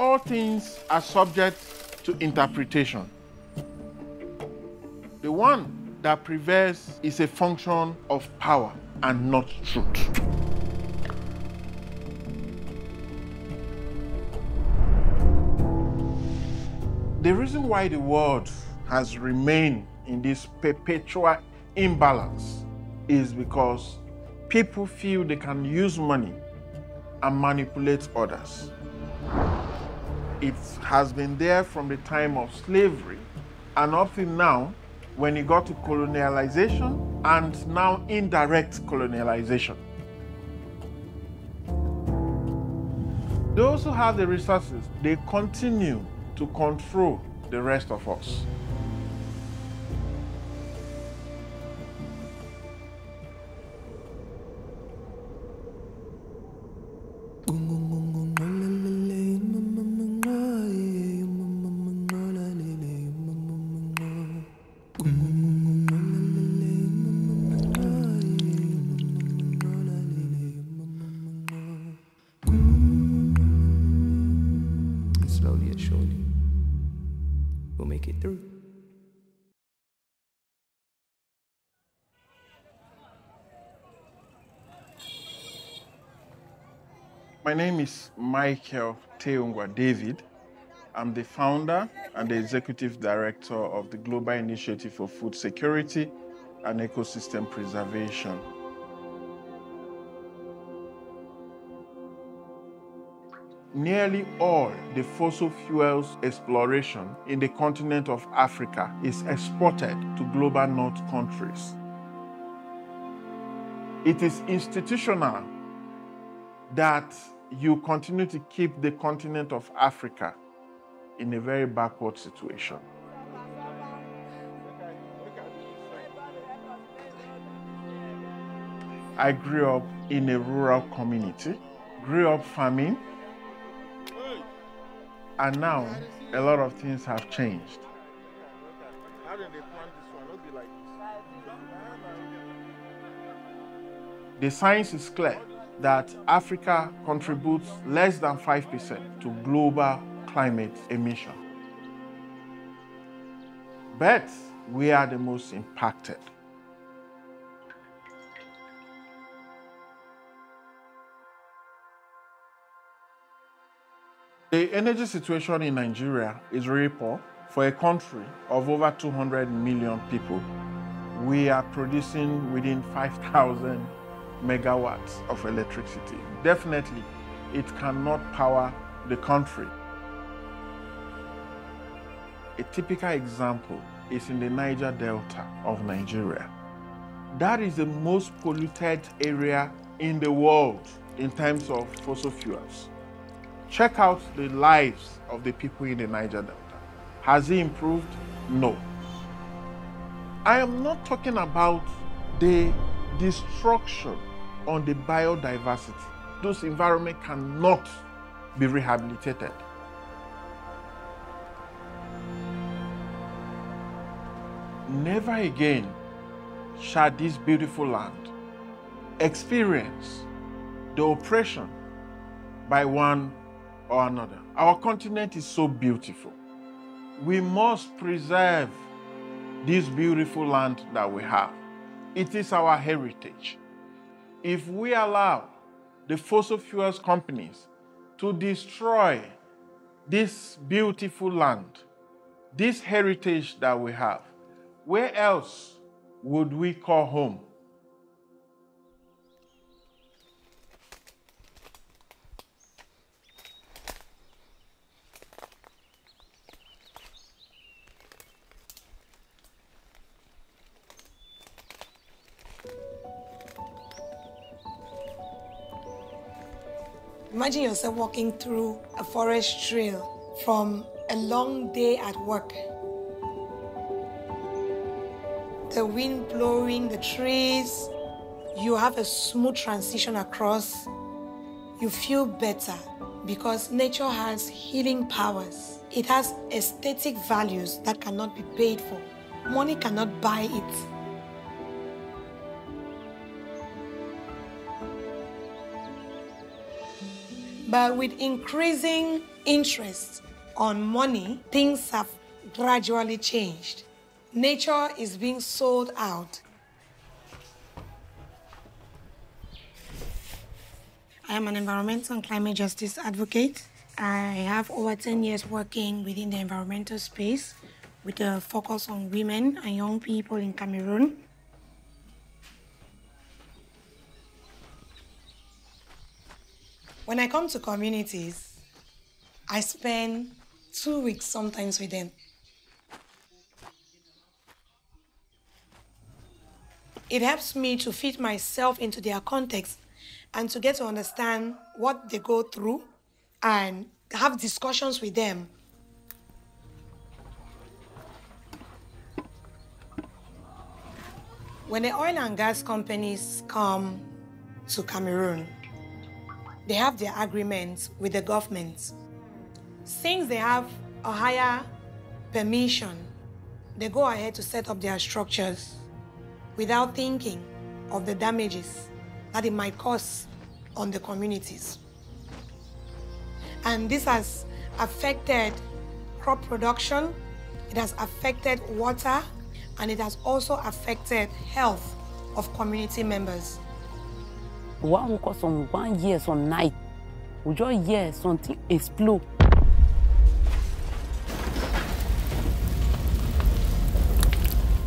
all things are subject to interpretation. The one that prevails is a function of power and not truth. The reason why the world has remained in this perpetual imbalance is because people feel they can use money and manipulate others. It has been there from the time of slavery and up to now when it got to colonialization and now indirect colonialization. Those who have the resources, they continue to control the rest of us. My name is Michael Terungwa David. I'm the founder and the executive director of the Global Initiative for Food Security and Ecosystem Preservation. Nearly all the fossil fuels exploration in the continent of Africa is exported to global north countries. It is institutional that you continue to keep the continent of Africa in a very backward situation. I grew up in a rural community, grew up farming, and now a lot of things have changed. The science is clear that Africa contributes less than 5% to global climate emission. But we are the most impacted. The energy situation in Nigeria is very poor. For a country of over 200 million people, we are producing within 5,000 megawatts of electricity. Definitely, it cannot power the country. A typical example is in the Niger Delta of Nigeria. That is the most polluted area in the world in terms of fossil fuels. Check out the lives of the people in the Niger Delta. Has it improved? No. I am not talking about the destruction on the biodiversity. Those environment cannot be rehabilitated. Never again shall this beautiful land experience the oppression by one or another. Our continent is so beautiful. We must preserve this beautiful land that we have. It is our heritage. If we allow the fossil fuels companies to destroy this beautiful land, this heritage that we have, where else would we call home? Imagine yourself walking through a forest trail from a long day at work. The wind blowing, the trees, you have a smooth transition across. You feel better because nature has healing powers. It has aesthetic values that cannot be paid for. Money cannot buy it. But with increasing interest on money, things have gradually changed. Nature is being sold out. I am an environmental and climate justice advocate. I have over 10 years working within the environmental space with a focus on women and young people in Cameroon. When I come to communities, I spend two weeks sometimes with them. It helps me to fit myself into their context and to get to understand what they go through and have discussions with them. When the oil and gas companies come to Cameroon, they have their agreements with the government. Since they have a higher permission, they go ahead to set up their structures without thinking of the damages that it might cause on the communities. And this has affected crop production, it has affected water, and it has also affected health of community members. One cause some one year, some night, we just hear something explode.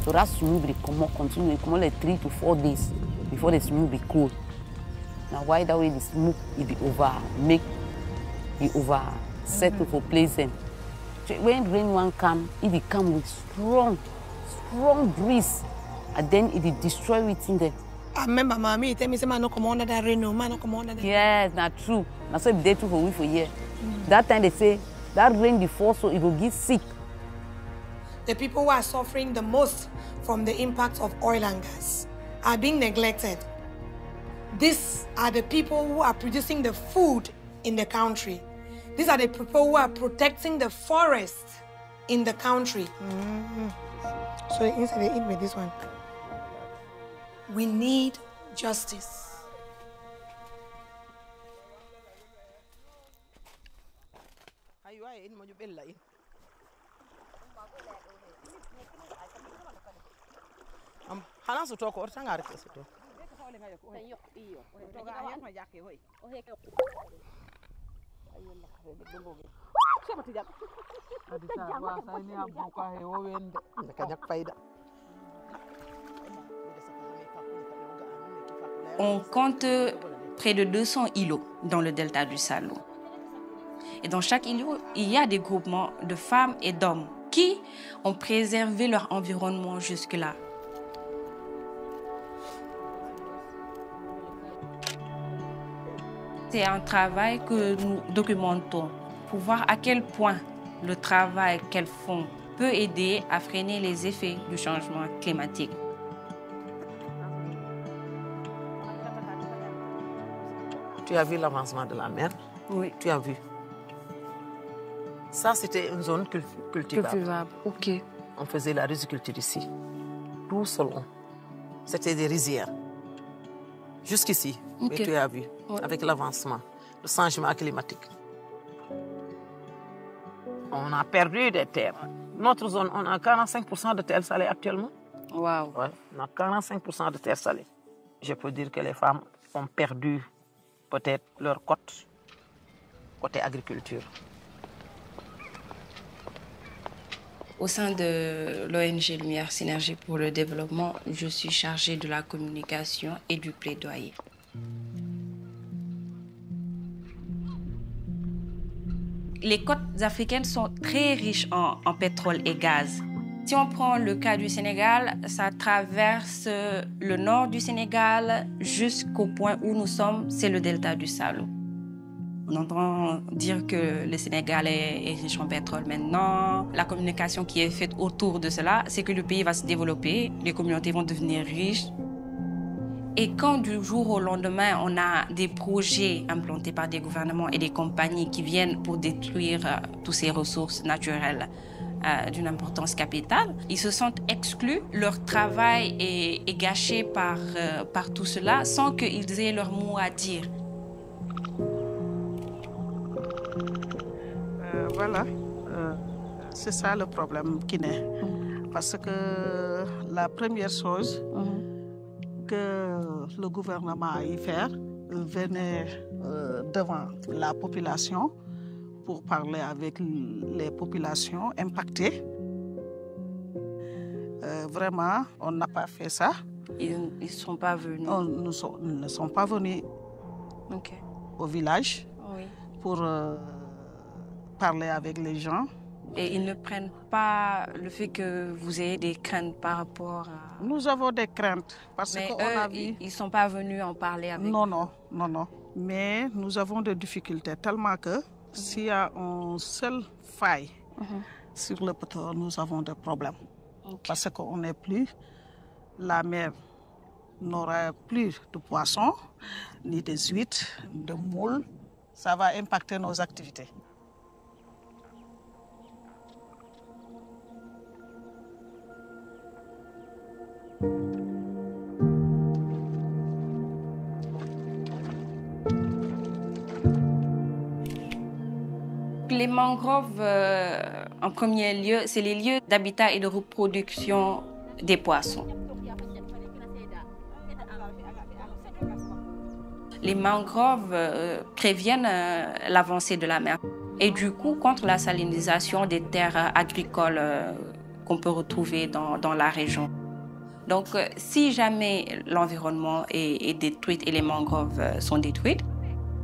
So that swimming will come up, continue, come on like three to four days before the swimming will be cold. Now why that way the smoke will be over, make it over settle for pleasant. So when rain one come, it will come with strong, strong breeze, and then it will destroy within them. I remember mommy tell me say man no come under that rain no man no come under that. Yes, not true. Na so e dey true for we for here. That time they say that rain before so it will get sick. The people who are suffering the most from the impact of oil and gas are being neglected. These are the people who are producing the food in the country. These are the people who are protecting the forest in the country. Mm-hmm. So inside they eat with this one. We need justice. xanaa sutoo ko ota ngaari ke sutoo ndeka ñak fayda On compte près de 200 îlots dans le delta du Salou. Et dans chaque îlot, il y a des groupements de femmes et d'hommes qui ont préservé leur environnement jusque-là. C'est un travail que nous documentons pour voir à quel point le travail qu'elles font peut aider à freiner les effets du changement climatique. Tu as vu l'avancement de la mer? Oui. Tu as vu? Ça, c'était une zone cul- cultivable. Cultivable, ok. On faisait la riziculture ici. Tout selon. C'était des rizières. Jusqu'ici. Ok. Et tu as vu, Ouais. avec l'avancement, le changement climatique. On a perdu des terres. Notre zone, on a 45% de terres salées actuellement. Ouais, on a 45% de terres salées. Je peux dire que les femmes ont perdu peut-être leur cote côté agriculture. Au sein de l'ONG Lumière Synergie pour le développement, je suis chargée de la communication et du plaidoyer. Les côtes africaines sont très riches en, en pétrole et gaz. Si on prend le cas du Sénégal, ça traverse le nord du Sénégal jusqu'au point où nous sommes, c'est le delta du Salou. On entend dire que le Sénégal est, riche en pétrole maintenant. La communication qui est faite autour de cela, c'est que le pays va se développer, les communautés vont devenir riches. Et quand du jour au lendemain, on a des projets implantés par des gouvernements et des compagnies qui viennent pour détruire euh, toutes ces ressources naturelles euh, d'une importance capitale, ils se sentent exclus, leur travail est, gâché par, euh, par tout cela sans qu'ils aient leur mot à dire. Euh, voilà, c'est ça le problème qui naît. Parce que la première chose que le gouvernement a y faire, venait devant la population pour parler avec les populations impactées. Euh, vraiment, on n'a pas fait ça. Ils ne sont pas venus. On, nous, sont- nous ne sommes pas venus au village Oui. pour euh, parler avec les gens. Et ils ne prennent pas le fait que vous ayez des craintes par rapport à. Nous avons des craintes parce qu'on eux, a vu. ils ne sont pas venus en parler avec Non, non, non, non. Mais nous avons des difficultés tellement que s'il y a une seule faille sur le pétrole, nous avons des problèmes. Parce qu'on n'est plus, la mer n'aura plus de poissons, ni de huîtres, de moules. Ça va impacter nos activités. Les mangroves, euh, en premier lieu, c'est les lieux d'habitat et de reproduction des poissons. Les mangroves euh, préviennent euh, l'avancée de la mer et du coup contre la salinisation des terres agricoles qu'on peut retrouver dans, la région. Donc si jamais l'environnement est, détruit et les mangroves sont détruites,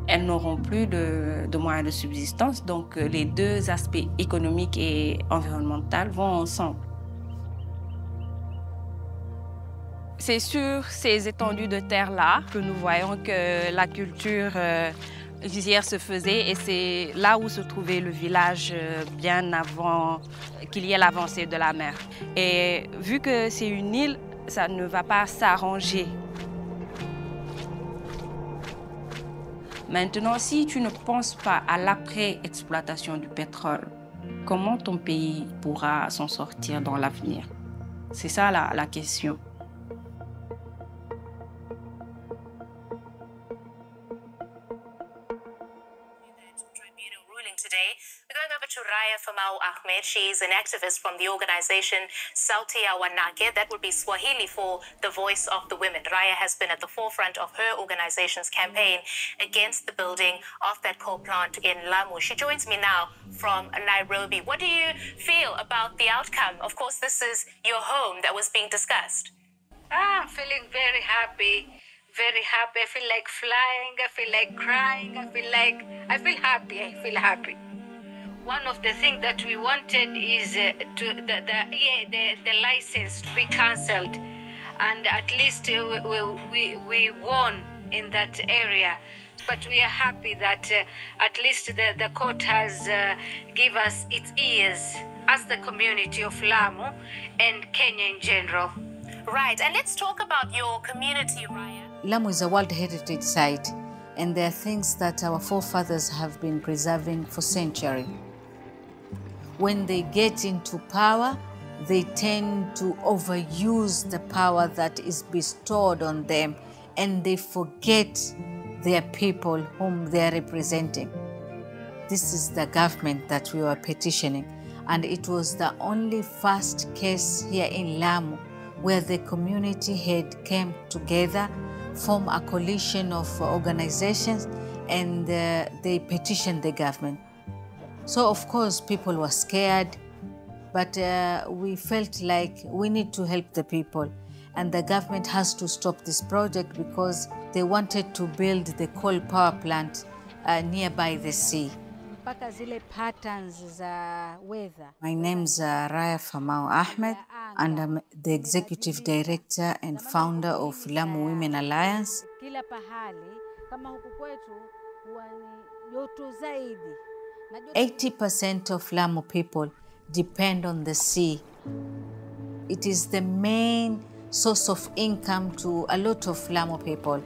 elles n'auront plus de, moyens de subsistance. Donc euh, les deux aspects économiques et environnementaux vont ensemble. C'est sur ces étendues de terre-là que nous voyons que la culture euh, se faisait et c'est là où se trouvait le village euh, bien avant qu'il y ait l'avancée de la mer. Et vu que c'est une île, ça ne va pas s'arranger. Maintenant, si tu ne penses pas à l'après-exploitation du pétrole, comment ton pays pourra s'en sortir dans l'avenir? C'est ça la, question. Over to Raya Famau Ahmed. She's an activist from the organization Sauti ya Wanawake. That would be Swahili for the voice of the women. Raya has been at the forefront of her organization's campaign against the building of that coal plant in Lamu. She joins me now from Nairobi. What do you feel about the outcome? Of course, this is your home that was being discussed. Ah, I'm feeling very happy, very happy. I feel like flying. I feel like crying. I feel like I feel happy. I feel happy. One of the things that we wanted is uh, to the the, yeah, the the license to be cancelled, and at least uh, we, we we won in that area. But we are happy that uh, at least the, the court has uh, give us its ears as the community of Lamu and Kenya in general. Right, and let's talk about your community, Raya. Lamu is a World Heritage Site, and there are things that our forefathers have been preserving for centuries. When they get into power, they tend to overuse the power that is bestowed on them, and they forget their people whom they are representing. This is the government that we were petitioning, and it was the only first case here in Lamu where the community had came together, form a coalition of organizations, and uh, they petitioned the government. So of course people were scared, but uh, we felt like we need to help the people, and the government has to stop this project because they wanted to build the coal power plant uh, nearby the sea. mpaka zile patterns. My name's uh, Raya Famau Ahmed, and I'm the executive director and founder of Lamu Women Alliance. Kila pahali kama huku kwetu huwa ni joto zaidi na joto 80% of Lamu people depend on the sea. It is the main source of income to a lot of Lamu people.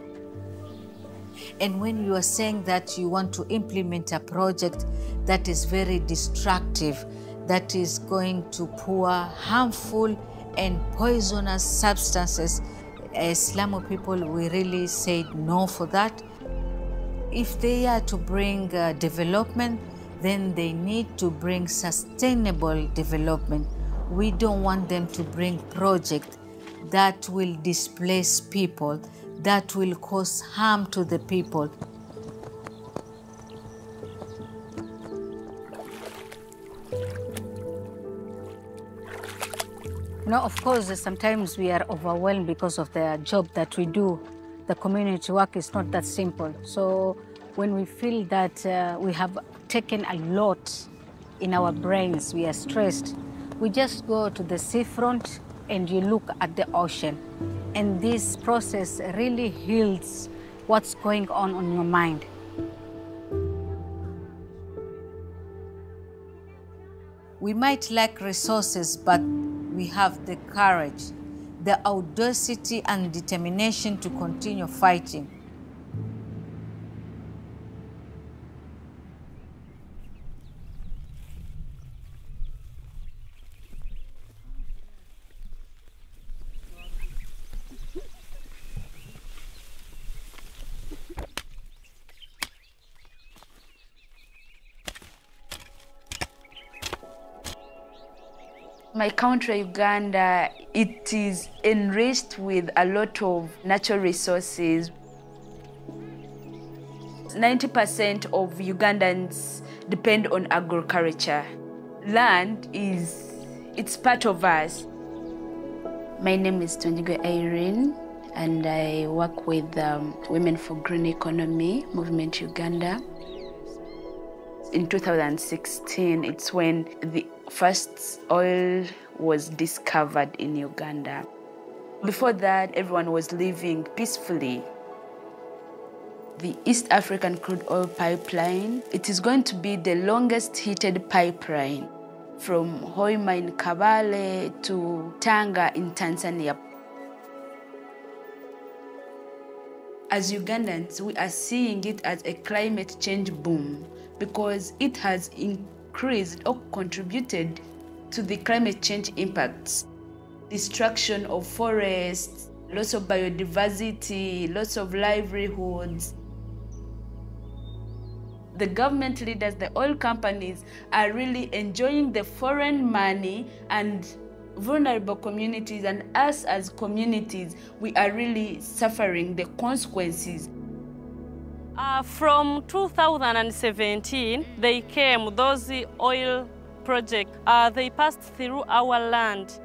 And when you are saying that you want to implement a project that is very destructive, that is going to pour harmful and poisonous substances, as Lamu people, we really said no for that. If they are to bring uh, development, then they need to bring sustainable development. We don't want them to bring projects that will displace people, that will cause harm to the people. Know, of course, sometimes we are overwhelmed because of the job that we do. The community work is not that simple. So when we feel that uh, we have taken a lot in our brains, we are stressed, we just go to the seafront and you look at the ocean. And this process really heals what's going on on your mind. We might lack resources, but we have the courage, the audacity, and determination to continue fighting. My country, Uganda, it is enriched with a lot of natural resources. 90% of Ugandans depend on agriculture. Land is, it's part of us. My name is Tonyigo Irene, and I work with um, Women for Green Economy Movement Uganda. In 2016, it's when the first oil was discovered in Uganda. Before that, everyone was living peacefully. The East African crude oil pipeline, it is going to be the longest heated pipeline from Hoima in Kabaale to Tanga in Tanzania. As Ugandans, we are seeing it as a climate change boom because it has increased or contributed to the climate change impacts. Destruction of forests, loss of biodiversity, loss of livelihoods. The government leaders, the oil companies are really enjoying the foreign money and vulnerable communities and us as communities, we are really suffering the consequences. Uh, from 2017, they came, those oil projects, uh, they passed through our land.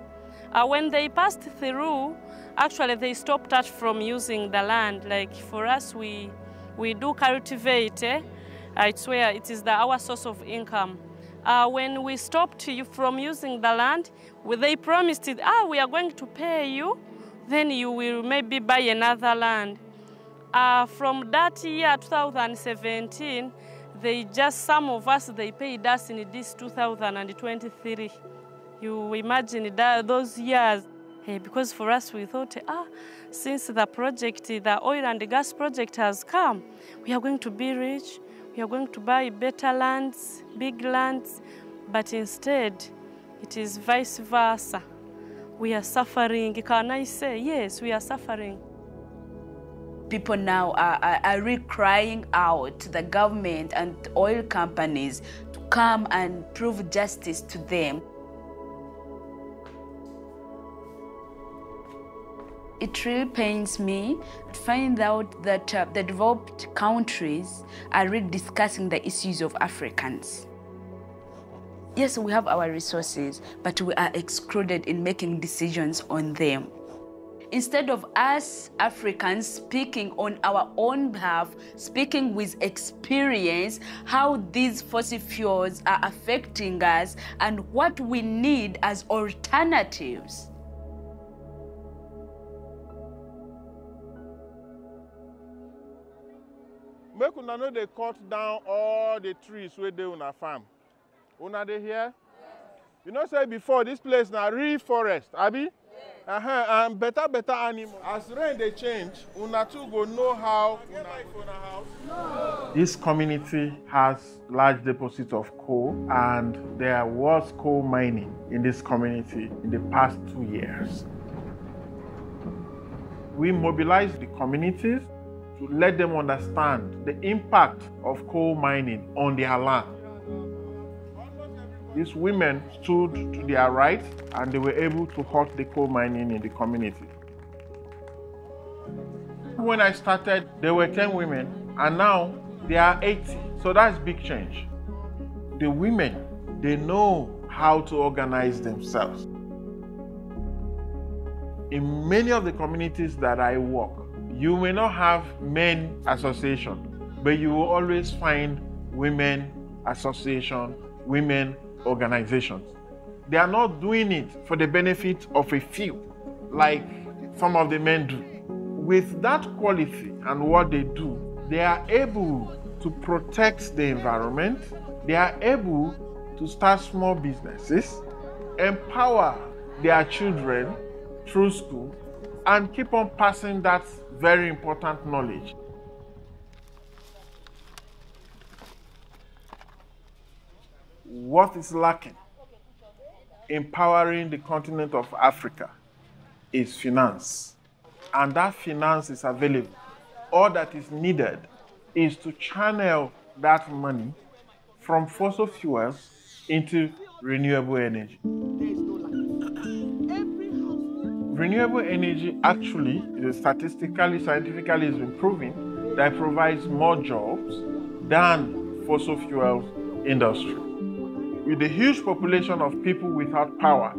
Uh, when they passed through, actually they stopped us from using the land. Like for us, we, we do cultivate, eh? it's where it is the, our source of income. Uh, when we stopped you from using the land, they promised it, ah, we are going to pay you, then you will maybe buy another land. Uh, from that year, 2017, they just, some of us, they paid us in this 2023. You imagine that, those years. Hey, because for us, we thought, ah, since the project, the oil and gas project has come, we are going to be rich, we are going to buy better lands, big lands, but instead, it is vice versa. We are suffering. Can I say, yes, we are suffering. People now are, are, are really crying out to the government and oil companies to come and prove justice to them. It really pains me to find out that uh, the developed countries are really discussing the issues of Africans. Yes, we have our resources, but we are excluded in making decisions on them. Instead of us Africans speaking on our own behalf, speaking with experience, how these fossil fuels are affecting us and what we need as alternatives. make una no dey cut down all the trees wey dey una farm. Una dey hear? You know say before this place na real forest abi uh -huh, and better better animal as rain they change una too go know how this community has large deposits of coal and there was coal mining in this community in the past two years. We mobilized the communities to let them understand the impact of coal mining on their land. These women stood to their right and they were able to halt the coal mining in the community. When I started, there were 10 women, and now there are 80. So that's big change. The women, they know how to organize themselves. In many of the communities that I work, you may not have men association, but you will always find women association, women organizations. They are not doing it for the benefit of a few, like some of the men do. With that quality and what they do, they are able to protect the environment, they are able to start small businesses, empower their children through school, and keep on passing that very important knowledge. What is lacking? Empowering the continent of Africa is finance. And that finance is available. All that is needed is to channel that money from fossil fuels into renewable energy. Renewable energy actually, statistically, scientifically, is improving that provides more jobs than fossil fuels industry. With a huge population of people without power,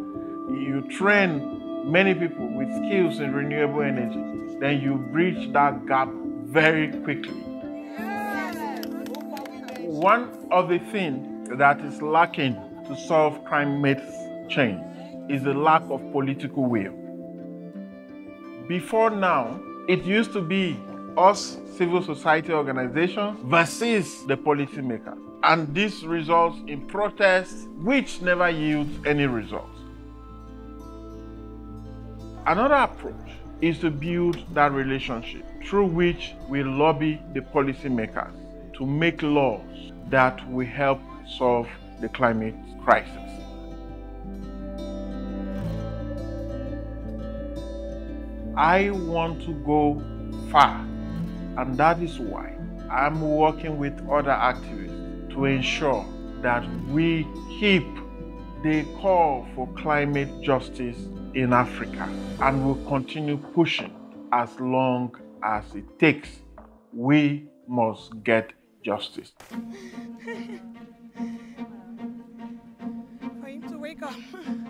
you train many people with skills in renewable energy, then you bridge that gap very quickly. One of the things that is lacking to solve climate change is the lack of political will. Before now, it used to be us civil society organizations versus the policymakers. And this results in protests which never yields any results. Another approach is to build that relationship through which we lobby the policymakers to make laws that will help solve the climate crisis. I want to go far, and that is why I'm working with other activists to ensure that we keep the call for climate justice in Africa and will continue pushing as long as it takes. We must get justice. For him to wake up.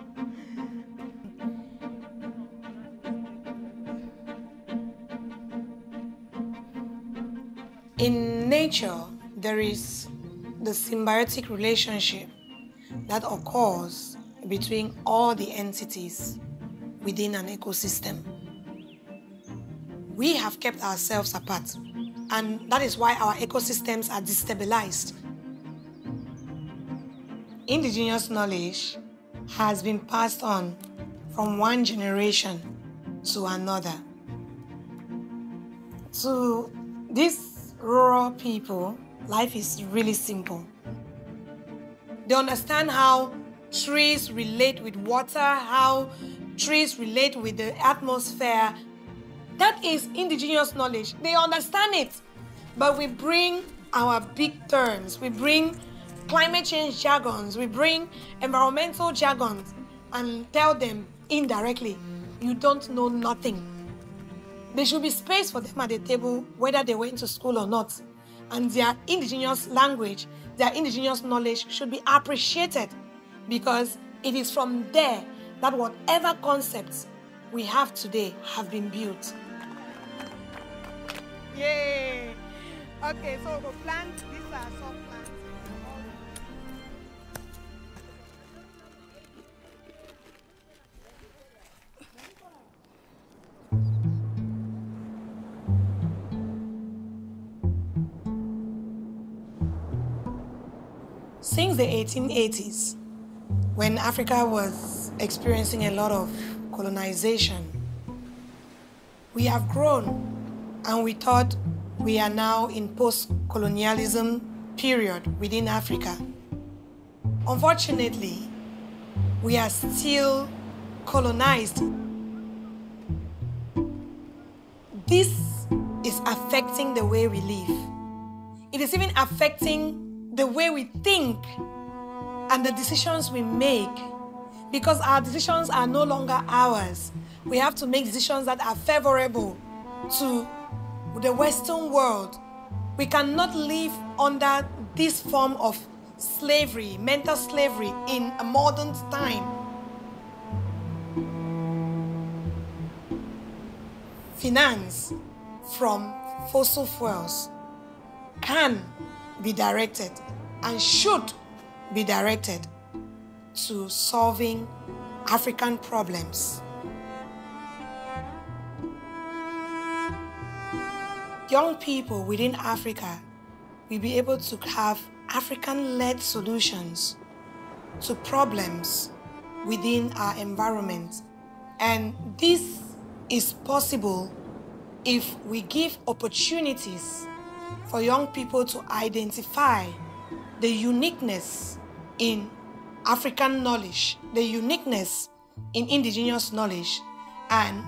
In nature, there is the symbiotic relationship that occurs between all the entities within an ecosystem. We have kept ourselves apart, and that is why our ecosystems are destabilized. Indigenous knowledge has been passed on from one generation to another. To these rural people, life is really simple. They understand how trees relate with water, how trees relate with the atmosphere. That is indigenous knowledge. They understand it. But we bring our big terms, we bring climate change jargons, we bring environmental jargons and tell them indirectly, you don't know nothing. There should be space for them at the table, whether they went to school or not. And their indigenous language, their indigenous knowledge should be appreciated because it is from there that whatever concepts we have today have been built. Yay! Okay, so we plant, these are some Since the 1880s, when Africa was experiencing a lot of colonization, we have grown and we thought we are now in post-colonialism period within Africa. Unfortunately, we are still colonized. This is affecting the way we live. It is even affecting the way we think and the decisions we make because our decisions are no longer ours. We have to make decisions that are favorable to the Western world. We cannot live under this form of slavery, mental slavery, in a modern time. Finance from fossil fuels can be directed and should be directed to solving African problems. Young people within Africa will be able to have African-led solutions to problems within our environment. And this is possible if we give opportunities for young people to identify the uniqueness in African knowledge, the uniqueness in indigenous knowledge, and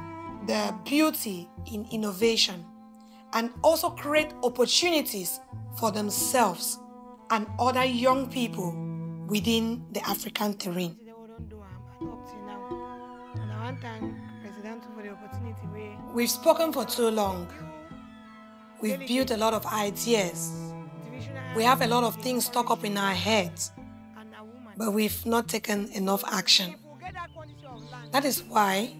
the beauty in innovation, and also create opportunities for themselves and other young people within the African terrain. We've spoken for too long. We've built a lot of ideas. We have a lot of things stuck up in our heads, but we've not taken enough action. That is why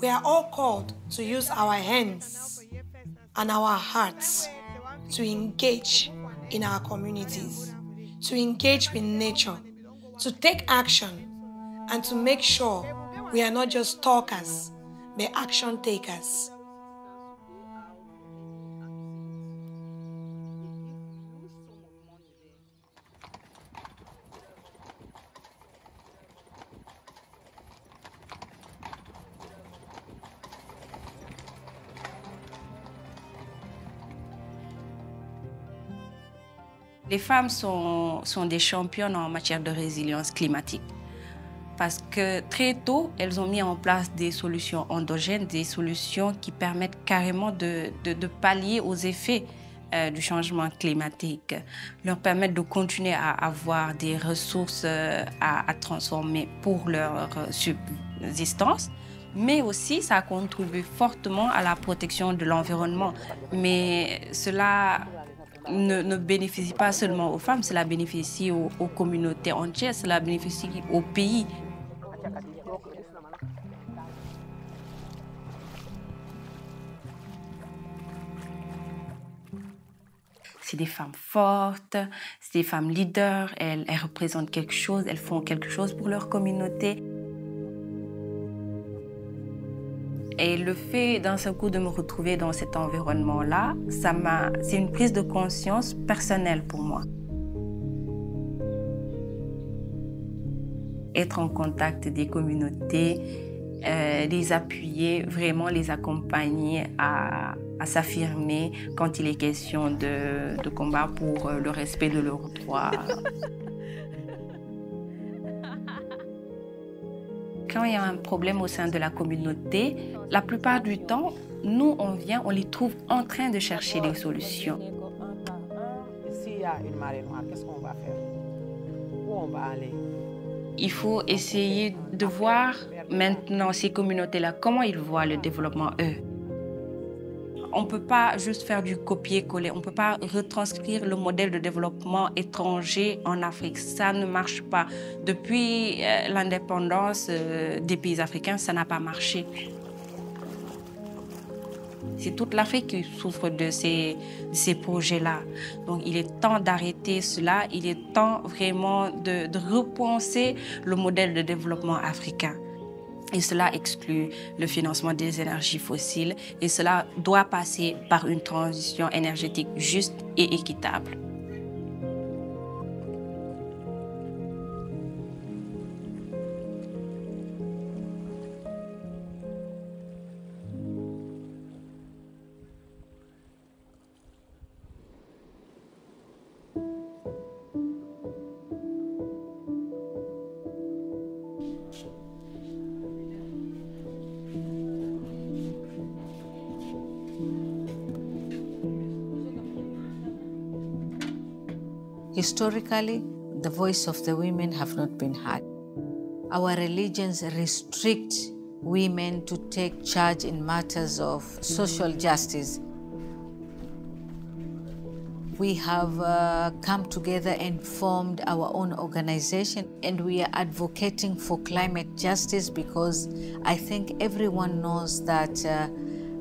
we are all called to use our hands and our hearts to engage in our communities, to engage with nature, to take action, and to make sure we are not just talkers, but action takers. Les femmes sont, sont des championnes en matière de résilience climatique parce que très tôt, elles ont mis en place des solutions endogènes, des solutions qui permettent carrément de, de, pallier aux effets euh, du changement climatique, leur permettre de continuer à avoir des ressources euh, à, à, transformer pour leur subsistance, mais aussi ça contribue fortement à la protection de l'environnement. Mais cela ne, ne, bénéficie pas seulement aux femmes, cela bénéficie aux, communautés entières, cela bénéficie au pays. C'est des femmes fortes, c'est des femmes leaders, elles représentent quelque chose, elles font quelque chose pour leur communauté. Et le fait d'un seul coup de me retrouver dans cet environnement-là, ça m'a, c'est une prise de conscience personnelle pour moi. Être en contact des communautés, euh, les appuyer, vraiment les accompagner à, s'affirmer quand il est question de, de combat pour le respect de leurs droits. Quand il y a un problème au sein de la communauté, la plupart du temps, nous, on vient, on les trouve en train de chercher des solutions. S'il y a une marée noire, qu'est-ce qu'on va faire? Où on va aller? Il faut essayer de voir maintenant ces communautés-là, comment ils voient le développement, eux. On ne peut pas juste faire du copier-coller, on ne peut pas retranscrire le modèle de développement étranger en Afrique. Ça ne marche pas. Depuis euh, l'indépendance euh, des pays africains, ça n'a pas marché. C'est toute l'Afrique qui souffre de ces, projets-là. Donc il est temps d'arrêter cela, il est temps vraiment de repenser le modèle de développement africain. Et cela exclut le financement des énergies fossiles et cela doit passer par une transition énergétique juste et équitable. Historically, the voice of the women have not been heard. Our religions restrict women to take charge in matters of social justice. We have uh, come together and formed our own organization, and we are advocating for climate justice because I think everyone knows that uh,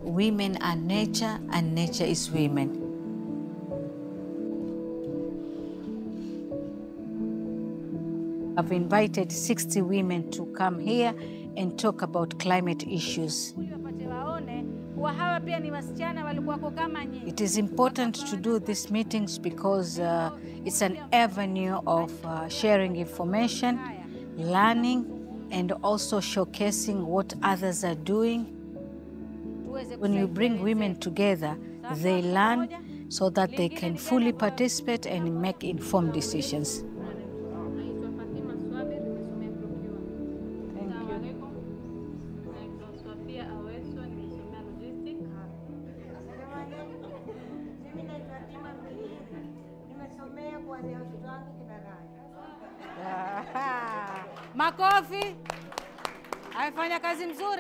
women are nature and nature is women. I've invited 60 women to come here and talk about climate issues. It is important to do these meetings because uh, it's an avenue of uh, sharing information, learning, and also showcasing what others are doing. When you bring women together, they learn so that they can fully participate and make informed decisions.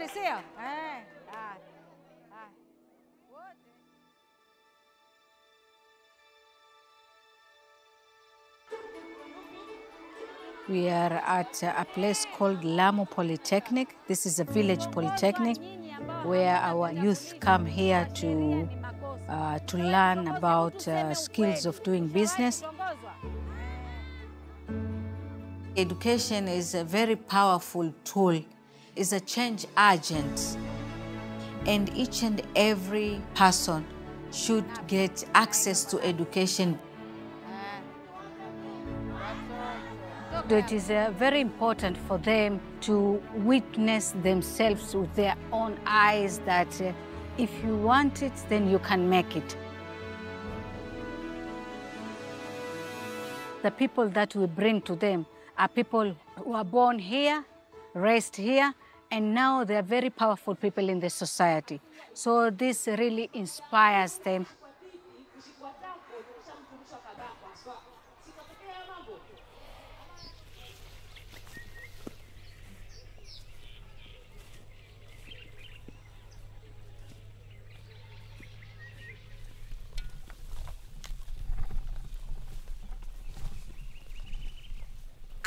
Kazi mzuri, sio? We are at a place called Lamu Polytechnic. This is a village polytechnic where our youth come here to, uh, to learn about uh, skills of doing business. Education is a very powerful tool, is a change agent, and each and every person should get access to education. It is uh, very important for them to witness themselves with their own eyes that uh, if you want it, then you can make it. The people that we bring to them are people who are born here, raised here, and now they are very powerful people in the society. So this really inspires them.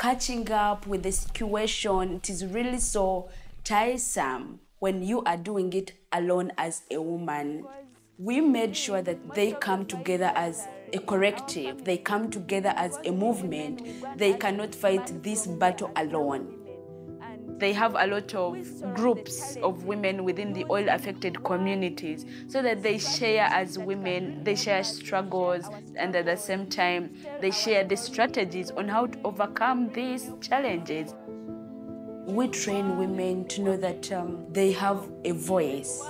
catching up with the situation, it is really so tiresome um, when you are doing it alone as a woman. We made sure that they come together as a corrective, they come together as a movement. They cannot fight this battle alone. They have a lot of groups of women within the oil affected communities so that they share as women, they share struggles, and at the same time, they share the strategies on how to overcome these challenges. We train women to know that um, they have a voice,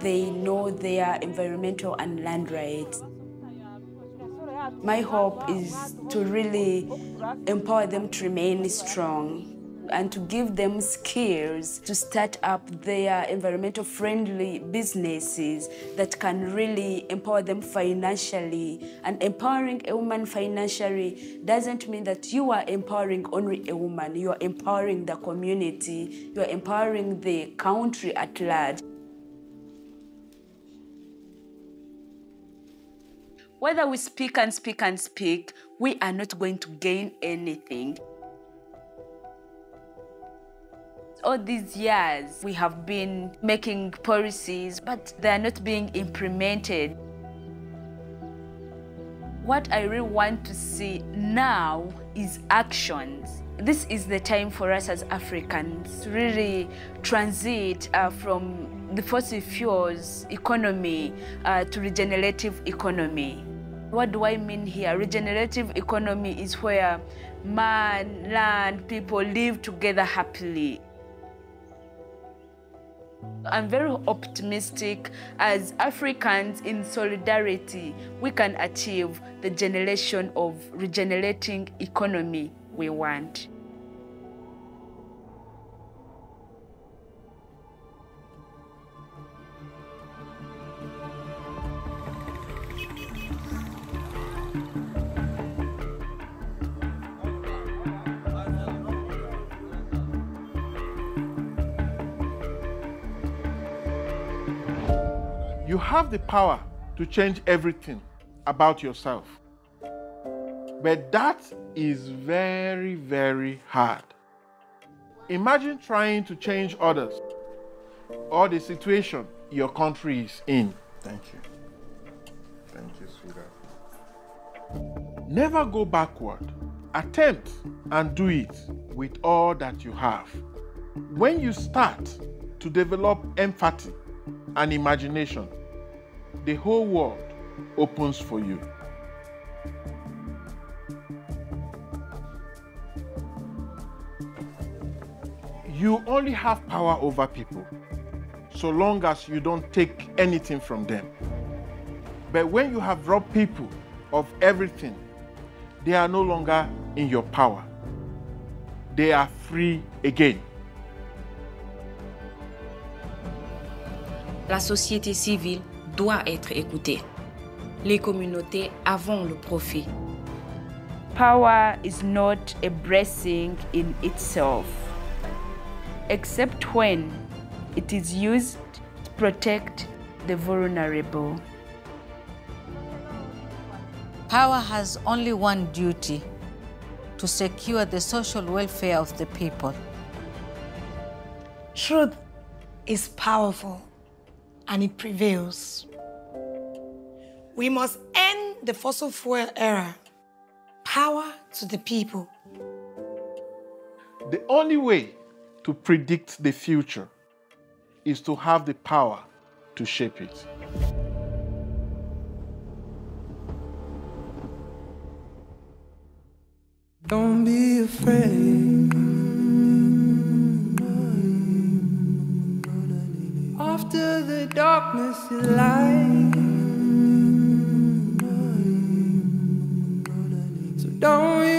they know their environmental and land rights. My hope is to really empower them to remain strong and to give them skills to start up their environmental friendly businesses that can really empower them financially. And empowering a woman financially doesn't mean that you are empowering only a woman, you are empowering the community, you are empowering the country at large. Whether we speak and speak and speak, we are not going to gain anything. All these years we have been making policies, but they are not being implemented. What I really want to see now is actions. This is the time for us as Africans to really transit uh, from the fossil fuels economy uh, to regenerative economy. What do I mean here? Regenerative economy is where man, land, people live together happily. I'm very optimistic as Africans in solidarity, we can achieve the generation of regenerating economy we want. You have the power to change everything about yourself. But that is very, very hard. Imagine trying to change others or the situation your country is in. Thank you. Thank you, sweetheart. Never go backward. Attempt and do it with all that you have. When you start to develop empathy and imagination, the whole world opens for you. You only have power over people so long as you don't take anything from them. But when you have robbed people of everything, they are no longer in your power. They are free again. La société civile doit être écoutée. Les communautés avant le profit. Power is not a blessing in itself, except when it is used to protect the vulnerable. Power has only one duty to secure the social welfare of the people. Truth is powerful and it prevails. We must end the fossil fuel era. Power to the people. The only way to predict the future is to have the power to shape it. Don't be afraid. After the darkness light. So don't